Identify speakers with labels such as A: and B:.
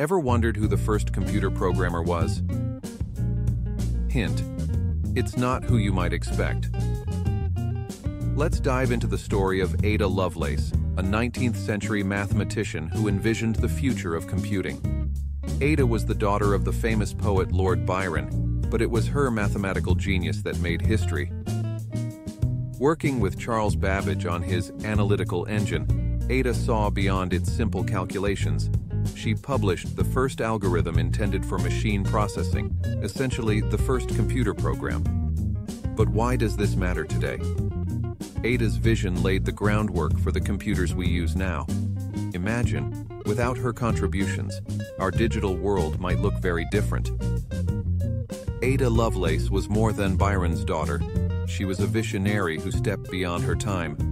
A: Ever wondered who the first computer programmer was? Hint, it's not who you might expect. Let's dive into the story of Ada Lovelace, a 19th century mathematician who envisioned the future of computing. Ada was the daughter of the famous poet Lord Byron, but it was her mathematical genius that made history. Working with Charles Babbage on his analytical engine, Ada saw beyond its simple calculations she published the first algorithm intended for machine processing, essentially the first computer program. But why does this matter today? Ada's vision laid the groundwork for the computers we use now. Imagine, without her contributions, our digital world might look very different. Ada Lovelace was more than Byron's daughter. She was a visionary who stepped beyond her time